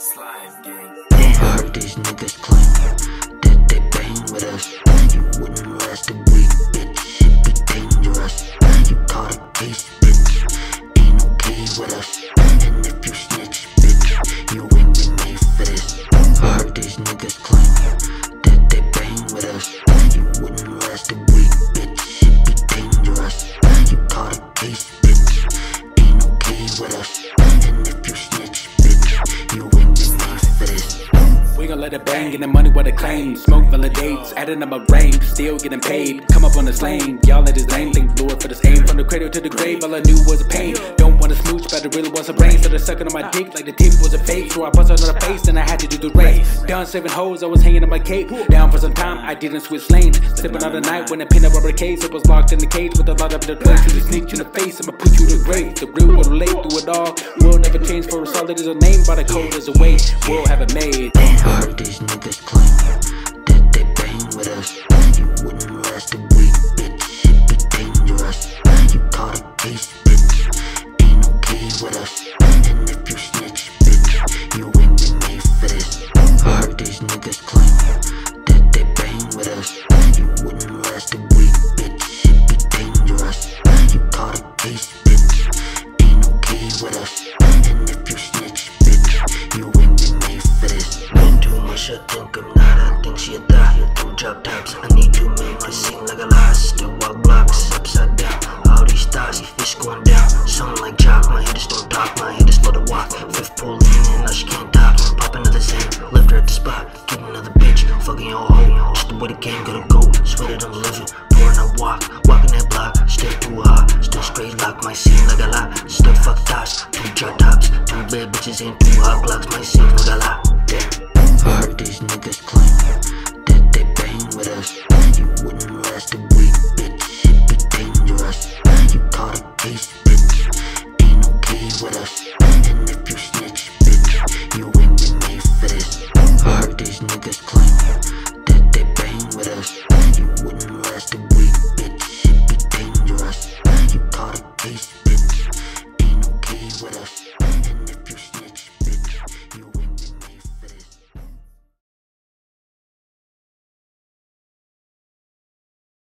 Slime gang. Damn, this nigga. Let it bang, getting money with a claim. Smoke validates, adding up my range, still getting paid. Come up on this lane, y'all let his lane think it for this aim. From the cradle to the grave, all I knew was a pain. Don't wanna smooch, but it really was a brain. Started sucking on my dick like the tip was a fake. So I busted on the face, and I had to do the race. Down seven hoes, I was hanging on my cape. Down for some time, I didn't switch lanes. Slipping on the night when I pinned a rubber case. It was locked in the cage with a lot of the place. You snitch in the face, I'ma put you to the grave. The real will relate through it all. Will never change for a solid is a name, but a code is a way. We'll have it made. With us. And if you snitch, bitch, you been made for this. Heard these niggas claim that they bang with us. You wouldn't last a week, bitch. It be dangerous. You caught a case, bitch. Ain't okay with us. And if you snitch, bitch, you made for this. Been too much, I think I'm not. I think she a die. Two drop tops. I need to make my scene like a lie. Still walk hoe. Just the way the game gotta go. Swear that I'm living. Pouring I walk. Walking that block. Still too hot. Still straight lock. My seat like a lot. Still fuck tops. Two drop tops. Two bad bitches and two hot blocks. My seat like a lot. Damn. Heard these niggas claim that they bang with us. You wouldn't last a week, bitch. It be dangerous. You caught a case, bitch. Ain't okay with us. And if you snitch, bitch, you ain't been made for this.